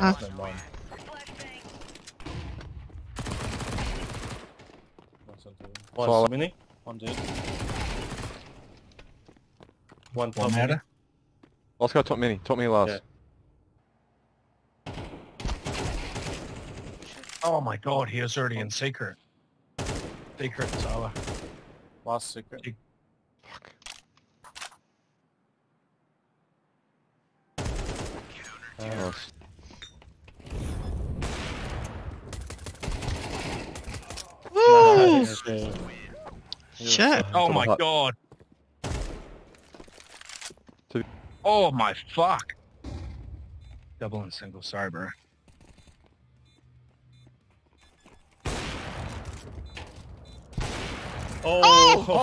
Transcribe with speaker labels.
Speaker 1: Ah.
Speaker 2: Never one. One mini. One dude. One
Speaker 3: One
Speaker 2: mini.
Speaker 3: matter.
Speaker 4: Let's go top mini. Top mini last.
Speaker 2: Yeah.
Speaker 3: Oh my god, he is already in secret. Secret tower.
Speaker 2: Last secret.
Speaker 4: Fuck.
Speaker 2: Uh,
Speaker 4: Nice.
Speaker 1: Woo!
Speaker 2: nice, yeah. He was,
Speaker 1: Shit.
Speaker 3: Oh my god. Oh my fuck. Double and single, sorry bro. Oh!
Speaker 2: oh.